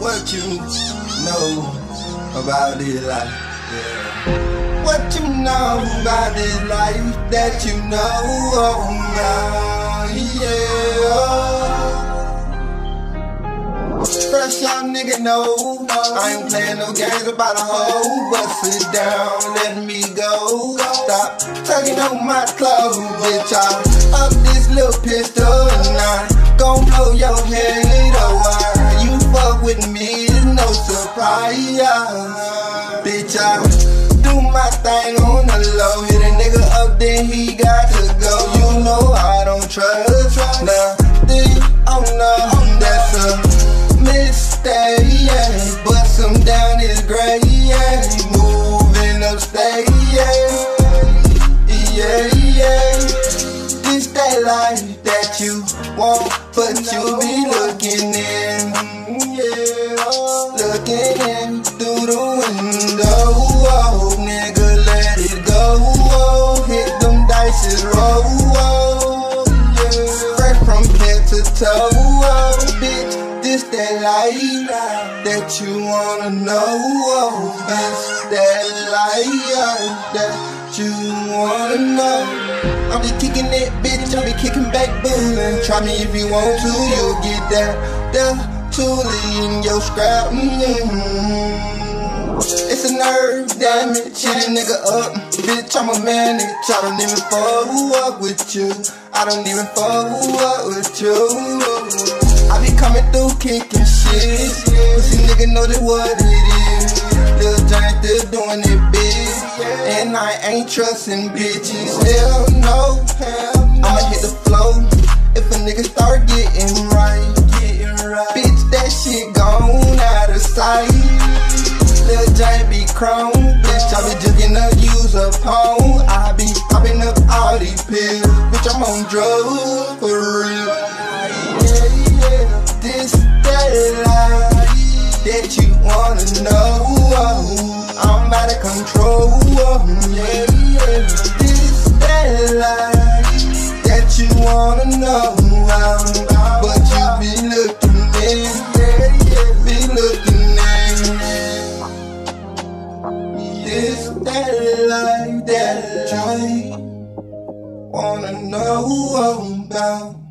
What you know about this life? Yeah. What you know about this life that you know? Oh, my, yeah. Fresh young nigga, no. I ain't playing no games about a hoe. But sit down, let me go. Stop tugging on my clothes, bitch. I up this little pistol and surprise. Bitch, I do my thing on the low. Hit a nigga up, then he got to go. You know I don't trust nothing. Oh no, that's a mistake. Yeah. Bust him down, it's great. Yeah. Moving upstate. Yeah, yeah, yeah. This that life that you want, but you be looking in. Yeah, looking dice, roll. Yeah. Fresh from head to toe. Oh, bitch, this that life that you wanna know. Oh, this that life that you wanna know. I'm just kicking it, bitch. I be kicking back, boolin'. Try me if you want to, you'll get that. That toolie in your scrap. Mm-hmm. It's a nerve damage, shit a nigga up. Bitch, I'm a man, nigga. I don't even fuck with you. I don't even fuck with you. I be coming through kicking shit. Pussy nigga know that what it is. Lil' Giant still doing it big. And I ain't trusting bitches. Hell chrome. Bitch, I be jugging up, use a phone. I be popping up all these pills. Bitch, I'm on drugs for real. Yeah, yeah. This that life that you wanna know. I'm out of control. Yeah, yeah. This that life that you wanna know. You wanna know I'm about.